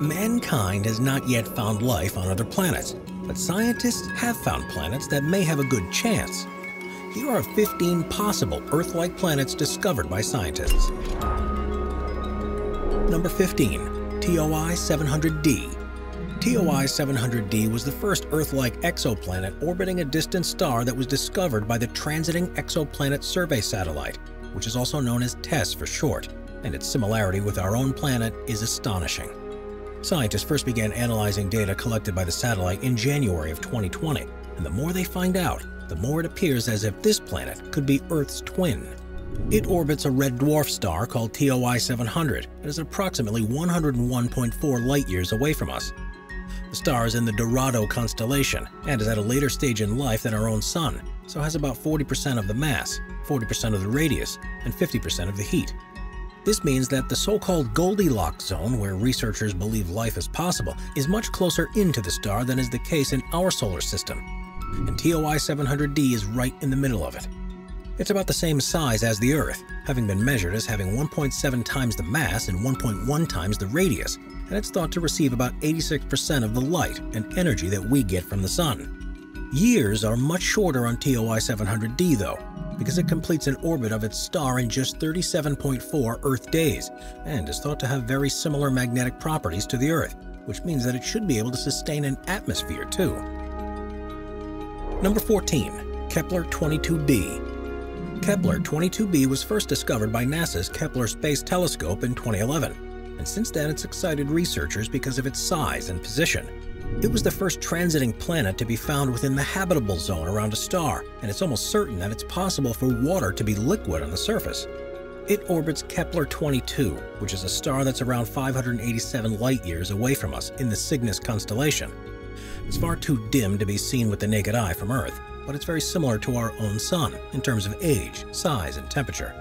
Mankind has not yet found life on other planets, but scientists have found planets that may have a good chance. Here are 15 possible Earth-like planets discovered by scientists. Number 15, TOI 700d. TOI 700d was the first Earth-like exoplanet orbiting a distant star that was discovered by the Transiting Exoplanet Survey Satellite, which is also known as TESS for short, and its similarity with our own planet is astonishing. Scientists first began analyzing data collected by the satellite in January of 2020, and the more they find out, the more it appears as if this planet could be Earth's twin. It orbits a red dwarf star called TOI 700 and is approximately 101.4 light-years away from us. The star is in the Dorado constellation and is at a later stage in life than our own Sun, so has about 40% of the mass, 40% of the radius, and 50% of the heat. This means that the so-called Goldilocks zone, where researchers believe life is possible, is much closer into the star than is the case in our solar system. And TOI 700d is right in the middle of it. It's about the same size as the Earth, having been measured as having 1.7 times the mass and 1.1 times the radius, and it's thought to receive about 86% of the light and energy that we get from the Sun. Years are much shorter on TOI 700d though, because it completes an orbit of its star in just 37.4 Earth days and is thought to have very similar magnetic properties to the Earth, which means that it should be able to sustain an atmosphere too. Number 14. Kepler 22b Kepler 22b was first discovered by NASA's Kepler Space Telescope in 2011, and since then it's excited researchers because of its size and position. It was the first transiting planet to be found within the habitable zone around a star, and it's almost certain that it's possible for water to be liquid on the surface. It orbits Kepler-22, which is a star that's around 587 light-years away from us in the Cygnus constellation. It's far too dim to be seen with the naked eye from Earth, but it's very similar to our own Sun in terms of age, size, and temperature.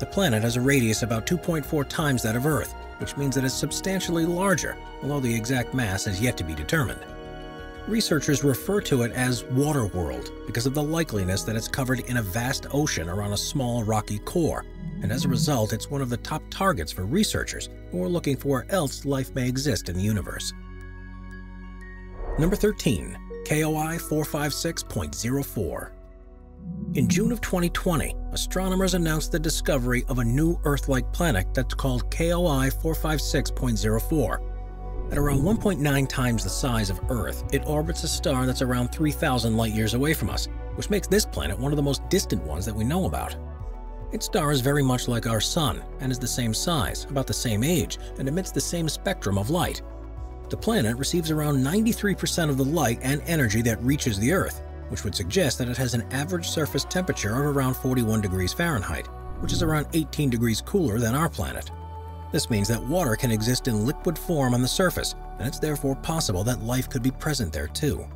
The planet has a radius about 2.4 times that of Earth, which means that it's substantially larger, although the exact mass has yet to be determined. Researchers refer to it as water world because of the likeliness that it's covered in a vast ocean around a small rocky core, and as a result it's one of the top targets for researchers who are looking for where else life may exist in the universe. Number 13. KOI 456.04 in June of 2020, astronomers announced the discovery of a new Earth-like planet that's called KOI 456.04. At around 1.9 times the size of Earth, it orbits a star that's around 3,000 light-years away from us, which makes this planet one of the most distant ones that we know about. Its star is very much like our Sun and is the same size, about the same age, and emits the same spectrum of light. The planet receives around 93% of the light and energy that reaches the Earth, which would suggest that it has an average surface temperature of around 41 degrees Fahrenheit, which is around 18 degrees cooler than our planet. This means that water can exist in liquid form on the surface, and it's therefore possible that life could be present there too.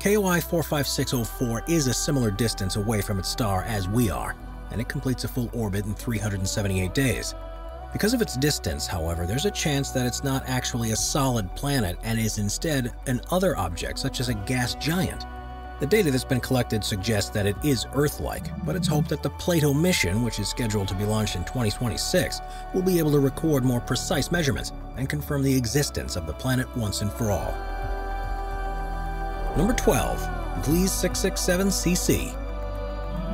KOI 45604 is a similar distance away from its star as we are, and it completes a full orbit in 378 days. Because of its distance, however, there's a chance that it's not actually a solid planet and is instead an other object such as a gas giant. The data that's been collected suggests that it is Earth-like, but it's hoped that the Plato mission, which is scheduled to be launched in 2026, will be able to record more precise measurements and confirm the existence of the planet once and for all. Number 12. Gliese 667cc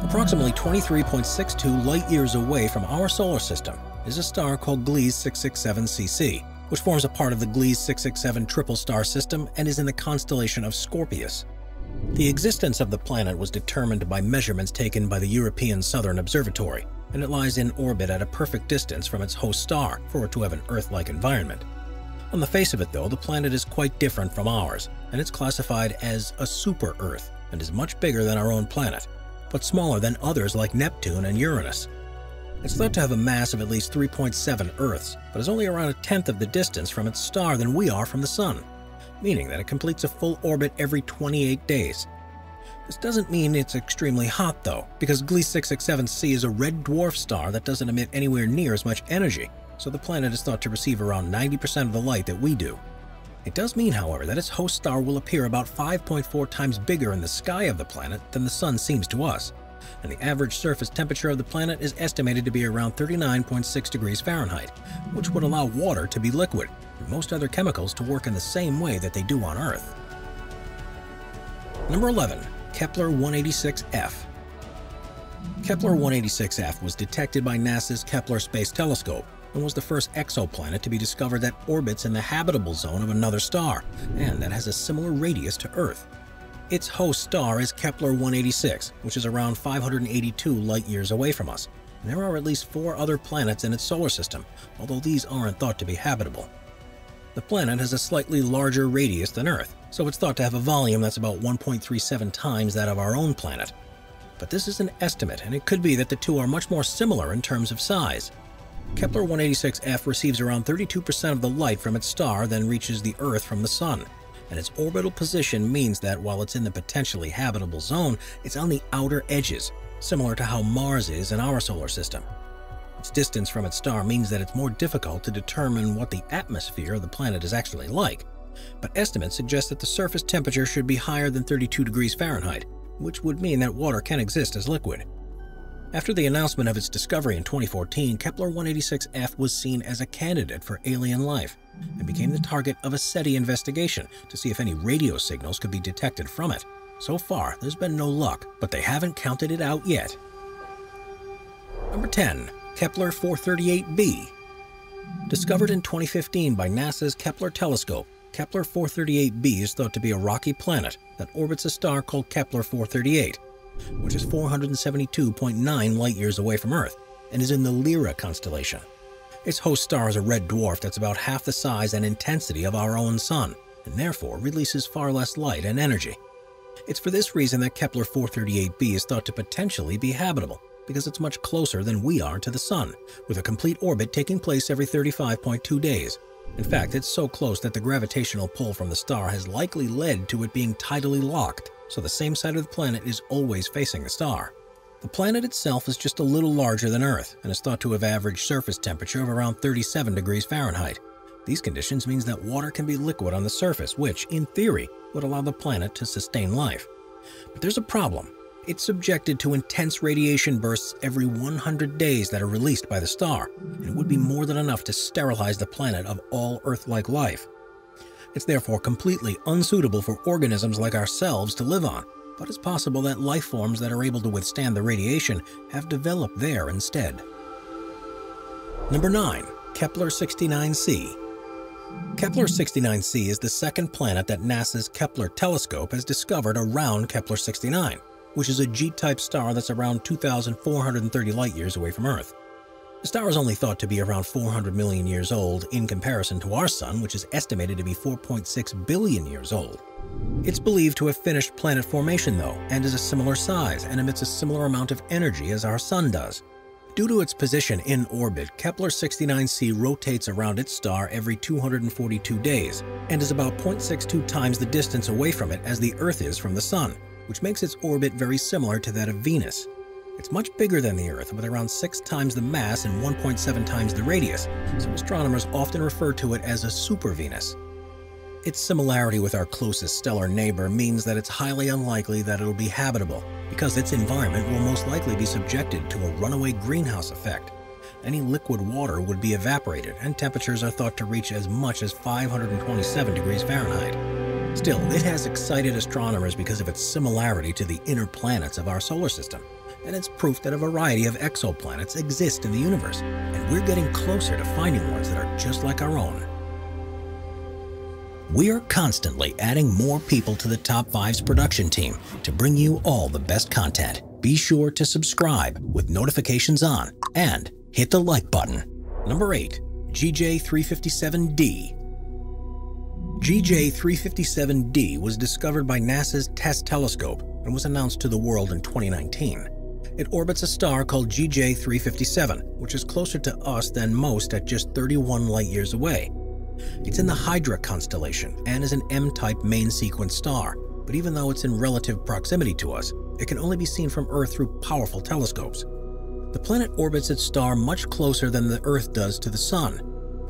Approximately 23.62 light-years away from our solar system is a star called Gliese 667cc, which forms a part of the Gliese 667 triple star system and is in the constellation of Scorpius. The existence of the planet was determined by measurements taken by the European Southern Observatory, and it lies in orbit at a perfect distance from its host star for it to have an Earth-like environment. On the face of it, though, the planet is quite different from ours, and it's classified as a super-Earth and is much bigger than our own planet, but smaller than others like Neptune and Uranus. It's thought to have a mass of at least 3.7 Earths, but is only around a tenth of the distance from its star than we are from the Sun meaning that it completes a full orbit every 28 days. This doesn't mean it's extremely hot though, because Gliese 667c is a red dwarf star that doesn't emit anywhere near as much energy, so the planet is thought to receive around 90% of the light that we do. It does mean, however, that its host star will appear about 5.4 times bigger in the sky of the planet than the Sun seems to us, and the average surface temperature of the planet is estimated to be around 39.6 degrees Fahrenheit, which would allow water to be liquid, most other chemicals to work in the same way that they do on Earth. Number 11. Kepler 186f Kepler 186f was detected by NASA's Kepler Space Telescope and was the first exoplanet to be discovered that orbits in the habitable zone of another star and that has a similar radius to Earth. Its host star is Kepler 186, which is around 582 light-years away from us. There are at least four other planets in its solar system, although these aren't thought to be habitable. The planet has a slightly larger radius than Earth, so it's thought to have a volume that's about 1.37 times that of our own planet. But this is an estimate, and it could be that the two are much more similar in terms of size. Kepler 186f receives around 32% of the light from its star than reaches the Earth from the Sun, and its orbital position means that while it's in the potentially habitable zone, it's on the outer edges, similar to how Mars is in our solar system. Its distance from its star means that it's more difficult to determine what the atmosphere of the planet is actually like, but estimates suggest that the surface temperature should be higher than 32 degrees Fahrenheit, which would mean that water can exist as liquid. After the announcement of its discovery in 2014, Kepler 186f was seen as a candidate for alien life and became the target of a SETI investigation to see if any radio signals could be detected from it. So far, there's been no luck, but they haven't counted it out yet. Number 10. Kepler 438b Discovered in 2015 by NASA's Kepler telescope, Kepler 438b is thought to be a rocky planet that orbits a star called Kepler 438 which is 472.9 light-years away from Earth and is in the Lyra constellation. Its host star is a red dwarf that's about half the size and intensity of our own Sun, and therefore releases far less light and energy. It's for this reason that Kepler 438b is thought to potentially be habitable, because it's much closer than we are to the Sun, with a complete orbit taking place every 35.2 days. In fact, it's so close that the gravitational pull from the star has likely led to it being tidally locked so the same side of the planet is always facing the star. The planet itself is just a little larger than Earth and is thought to have average surface temperature of around 37 degrees Fahrenheit. These conditions means that water can be liquid on the surface, which, in theory, would allow the planet to sustain life. But there's a problem. It's subjected to intense radiation bursts every 100 days that are released by the star, and it would be more than enough to sterilize the planet of all Earth-like life. It's therefore completely unsuitable for organisms like ourselves to live on, but it's possible that life forms that are able to withstand the radiation have developed there instead. Number 9. Kepler 69c Kepler 69c is the second planet that NASA's Kepler telescope has discovered around Kepler 69, which is a G-type star that's around 2,430 light-years away from Earth. The star is only thought to be around 400 million years old in comparison to our Sun, which is estimated to be 4.6 billion years old. It's believed to have finished planet formation, though, and is a similar size and emits a similar amount of energy as our Sun does. Due to its position in orbit, Kepler 69c rotates around its star every 242 days and is about 0.62 times the distance away from it as the Earth is from the Sun, which makes its orbit very similar to that of Venus. It's much bigger than the Earth, with around 6 times the mass and 1.7 times the radius, so astronomers often refer to it as a super-Venus. Its similarity with our closest stellar neighbor means that it's highly unlikely that it'll be habitable, because its environment will most likely be subjected to a runaway greenhouse effect. Any liquid water would be evaporated, and temperatures are thought to reach as much as 527 degrees Fahrenheit. Still, it has excited astronomers because of its similarity to the inner planets of our solar system and it's proof that a variety of exoplanets exist in the universe, and we're getting closer to finding ones that are just like our own. We're constantly adding more people to the Top Fives production team to bring you all the best content. Be sure to subscribe with notifications on and hit the like button. Number 8. GJ357d GJ357d was discovered by NASA's TESS telescope and was announced to the world in 2019 it orbits a star called GJ 357, which is closer to us than most at just 31 light-years away. It's in the Hydra constellation and is an M-type main sequence star, but even though it's in relative proximity to us, it can only be seen from Earth through powerful telescopes. The planet orbits its star much closer than the Earth does to the Sun,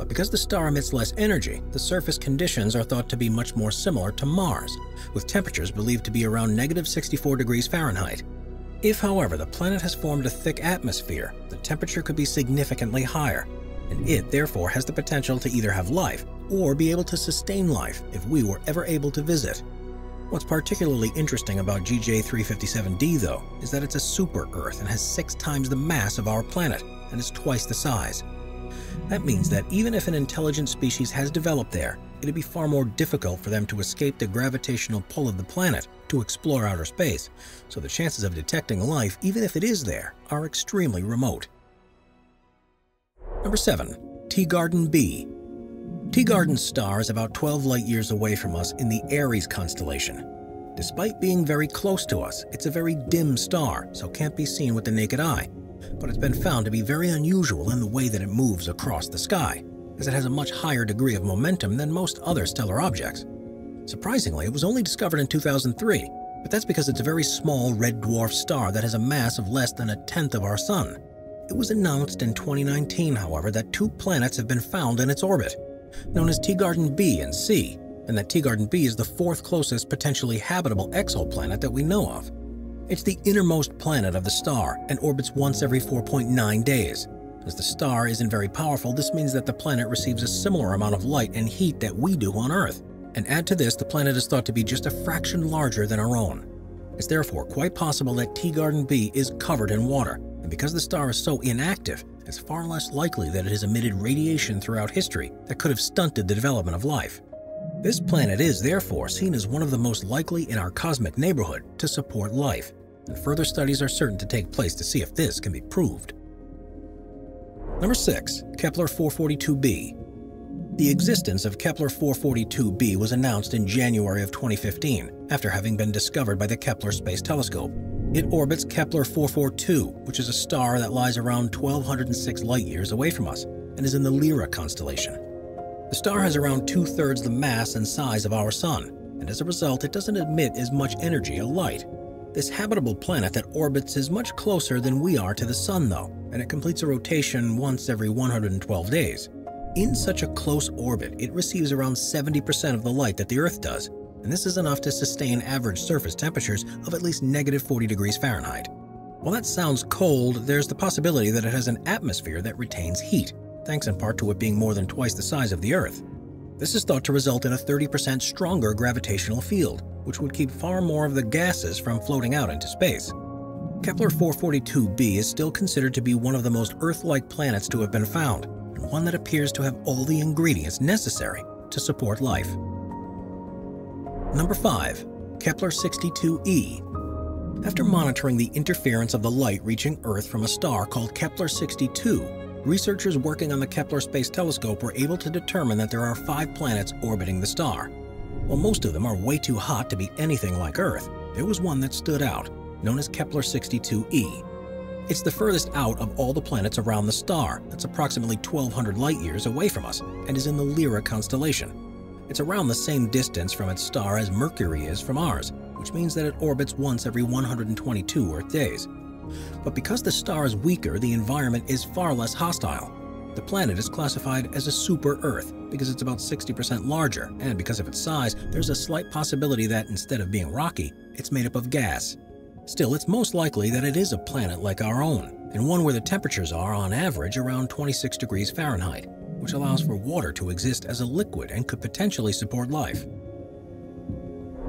but because the star emits less energy, the surface conditions are thought to be much more similar to Mars, with temperatures believed to be around negative 64 degrees Fahrenheit if, however, the planet has formed a thick atmosphere, the temperature could be significantly higher. and it therefore has the potential to either have life or be able to sustain life if we were ever able to visit. What's particularly interesting about GJ357d, though, is that it's a super Earth and has six times the mass of our planet and is twice the size. That means that even if an intelligent species has developed there, it'd be far more difficult for them to escape the gravitational pull of the planet to explore outer space, so the chances of detecting life, even if it is there, are extremely remote. Number 7. Teegarden B Teegarden's star is about 12 light years away from us in the Aries constellation. Despite being very close to us, it's a very dim star, so can't be seen with the naked eye. But it's been found to be very unusual in the way that it moves across the sky, as it has a much higher degree of momentum than most other stellar objects. Surprisingly, it was only discovered in 2003, but that's because it's a very small red dwarf star that has a mass of less than a tenth of our Sun. It was announced in 2019, however, that two planets have been found in its orbit, known as Teegarden B and C, and that Teegarden B is the fourth closest potentially habitable exoplanet that we know of. It's the innermost planet of the star and orbits once every 4.9 days. As the star isn't very powerful, this means that the planet receives a similar amount of light and heat that we do on Earth. And add to this, the planet is thought to be just a fraction larger than our own. It's therefore quite possible that Teegarden B is covered in water, and because the star is so inactive, it's far less likely that it has emitted radiation throughout history that could have stunted the development of life. This planet is therefore seen as one of the most likely in our cosmic neighborhood to support life, and further studies are certain to take place to see if this can be proved. Number 6. Kepler 442b The existence of Kepler 442b was announced in January of 2015 after having been discovered by the Kepler Space Telescope. It orbits Kepler 442, which is a star that lies around 1206 light years away from us and is in the Lyra constellation. The star has around two-thirds the mass and size of our Sun, and as a result it doesn't emit as much energy or light. This habitable planet that orbits is much closer than we are to the Sun though, and it completes a rotation once every 112 days. In such a close orbit, it receives around 70% of the light that the Earth does, and this is enough to sustain average surface temperatures of at least negative 40 degrees Fahrenheit. While that sounds cold, there's the possibility that it has an atmosphere that retains heat, thanks in part to it being more than twice the size of the Earth. This is thought to result in a 30% stronger gravitational field, which would keep far more of the gases from floating out into space. Kepler 442b is still considered to be one of the most Earth-like planets to have been found, and one that appears to have all the ingredients necessary to support life. Number 5. Kepler 62e. After monitoring the interference of the light reaching Earth from a star called Kepler 62, researchers working on the Kepler Space Telescope were able to determine that there are five planets orbiting the star. While most of them are way too hot to be anything like Earth, there was one that stood out, known as Kepler 62e. It's the furthest out of all the planets around the star, that's approximately 1200 light years away from us, and is in the Lyra constellation. It's around the same distance from its star as Mercury is from ours, which means that it orbits once every 122 Earth days. But because the star is weaker, the environment is far less hostile. The planet is classified as a super-Earth because it's about 60% larger, and because of its size, there's a slight possibility that instead of being rocky, it's made up of gas. Still, it's most likely that it is a planet like our own, and one where the temperatures are, on average, around 26 degrees Fahrenheit which allows for water to exist as a liquid and could potentially support life.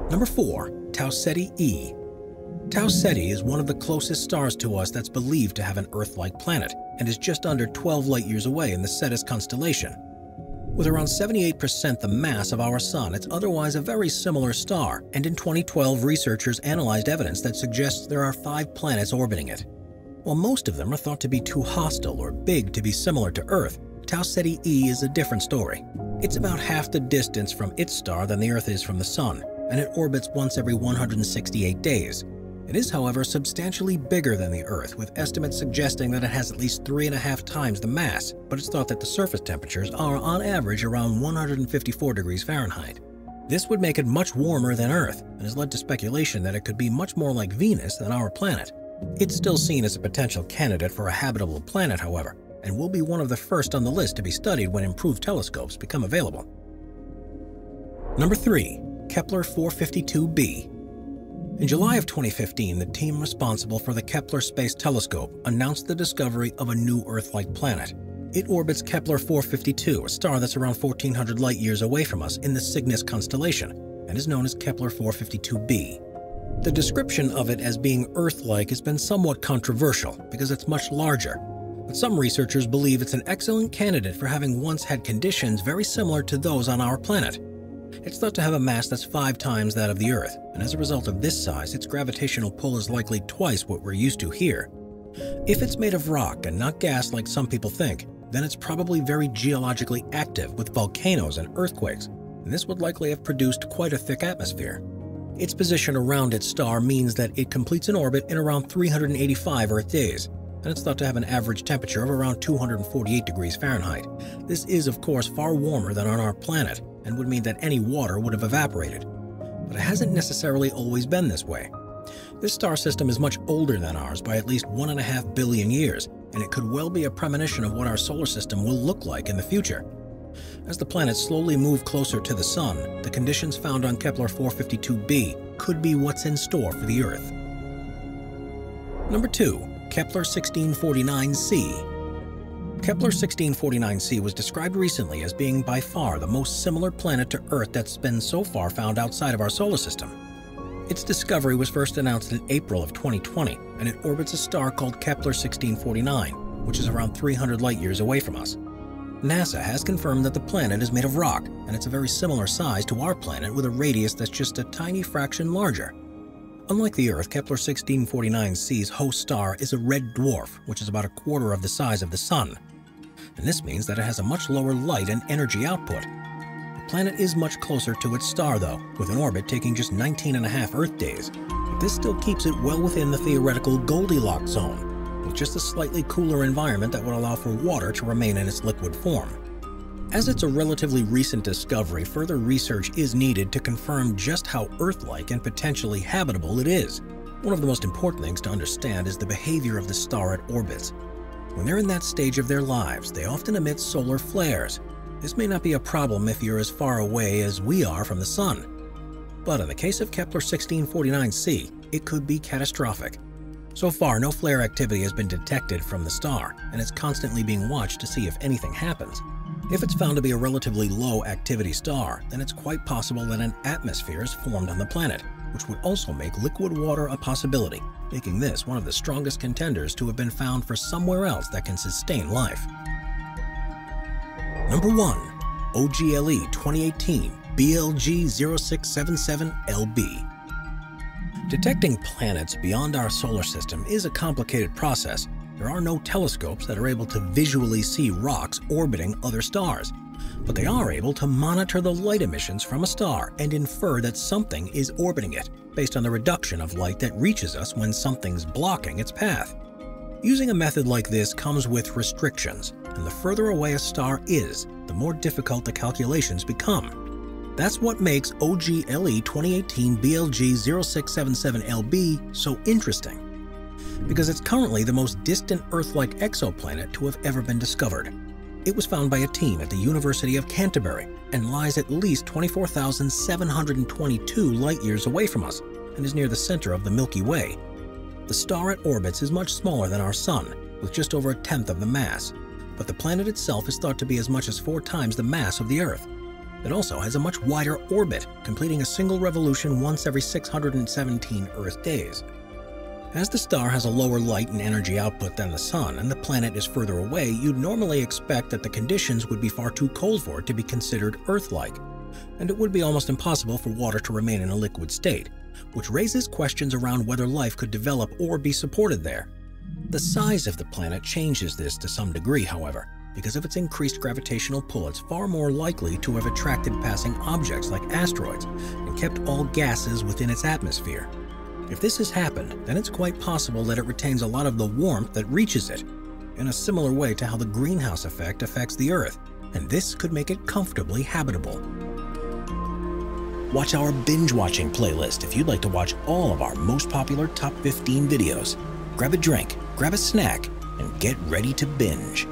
Number 4. Tau Ceti E Tau Ceti is one of the closest stars to us that's believed to have an Earth-like planet and is just under 12 light-years away in the Cetus constellation. With around 78% the mass of our Sun, it's otherwise a very similar star, and in 2012 researchers analyzed evidence that suggests there are five planets orbiting it. While most of them are thought to be too hostile or big to be similar to Earth, Tau Ceti E is a different story. It's about half the distance from its star than the Earth is from the Sun, and it orbits once every 168 days. It is, however, substantially bigger than the Earth, with estimates suggesting that it has at least three and a half times the mass, but it's thought that the surface temperatures are on average around 154 degrees Fahrenheit. This would make it much warmer than Earth, and has led to speculation that it could be much more like Venus than our planet. It's still seen as a potential candidate for a habitable planet, however, and will be one of the first on the list to be studied when improved telescopes become available. Number 3. Kepler 452b In July of 2015, the team responsible for the Kepler Space Telescope announced the discovery of a new Earth-like planet, It orbits Kepler 452, a star that's around 1400 light years away from us in the Cygnus constellation, and is known as Kepler 452b. The description of it as being Earth-like has been somewhat controversial because it's much larger, but some researchers believe it's an excellent candidate for having once had conditions very similar to those on our planet. It's thought to have a mass that's five times that of the Earth, and as a result of this size, its gravitational pull is likely twice what we're used to here. If it's made of rock and not gas like some people think, then it's probably very geologically active with volcanoes and earthquakes, and this would likely have produced quite a thick atmosphere. Its position around its star means that it completes an orbit in around 385 Earth days, and it's thought to have an average temperature of around 248 degrees Fahrenheit. This is, of course, far warmer than on our planet, and would mean that any water would have evaporated. But it hasn't necessarily always been this way. This star system is much older than ours by at least one and a half billion years, and it could well be a premonition of what our solar system will look like in the future. As the planets slowly move closer to the Sun, the conditions found on Kepler 452b could be what's in store for the Earth. Number 2. Kepler 1649c Kepler 1649c was described recently as being by far the most similar planet to Earth that's been so far found outside of our solar system. Its discovery was first announced in April of 2020, and it orbits a star called Kepler 1649, which is around 300 light years away from us. NASA has confirmed that the planet is made of rock, and it's a very similar size to our planet with a radius that's just a tiny fraction larger. Unlike the Earth, Kepler 1649c's host star is a red dwarf, which is about a quarter of the size of the Sun, and this means that it has a much lower light and energy output. The planet is much closer to its star, though, with an orbit taking just 19 and a half Earth days. But this still keeps it well within the theoretical Goldilocks zone, with just a slightly cooler environment that would allow for water to remain in its liquid form. As it's a relatively recent discovery, further research is needed to confirm just how Earth-like and potentially habitable it is. One of the most important things to understand is the behavior of the star it orbits. When they're in that stage of their lives, they often emit solar flares. This may not be a problem if you're as far away as we are from the Sun. But in the case of Kepler 1649c, it could be catastrophic. So far, no flare activity has been detected from the star, and it's constantly being watched to see if anything happens. If it's found to be a relatively low activity star, then it's quite possible that an atmosphere is formed on the planet, which would also make liquid water a possibility, making this one of the strongest contenders to have been found for somewhere else that can sustain life. Number 1. OGLE 2018 BLG 0677LB Detecting planets beyond our solar system is a complicated process. There are no telescopes that are able to visually see rocks orbiting other stars, but they are able to monitor the light emissions from a star and infer that something is orbiting it, based on the reduction of light that reaches us when something's blocking its path. Using a method like this comes with restrictions, and the further away a star is, the more difficult the calculations become. That's what makes OGLE 2018 BLG 0677LB so interesting, because it's currently the most distant Earth-like exoplanet to have ever been discovered. It was found by a team at the University of Canterbury and lies at least 24,722 light-years away from us and is near the center of the Milky Way. The star it orbits is much smaller than our Sun, with just over a tenth of the mass, but the planet itself is thought to be as much as four times the mass of the Earth. It also has a much wider orbit, completing a single revolution once every 617 Earth days. As the star has a lower light and energy output than the Sun, and the planet is further away, you'd normally expect that the conditions would be far too cold for it to be considered Earth-like, and it would be almost impossible for water to remain in a liquid state, which raises questions around whether life could develop or be supported there. The size of the planet changes this to some degree, however, because of its increased gravitational pull, it's far more likely to have attracted passing objects like asteroids and kept all gases within its atmosphere. If this has happened, then it's quite possible that it retains a lot of the warmth that reaches it, in a similar way to how the greenhouse effect affects the Earth, and this could make it comfortably habitable. Watch our binge watching playlist if you'd like to watch all of our most popular top 15 videos. Grab a drink, grab a snack, and get ready to binge.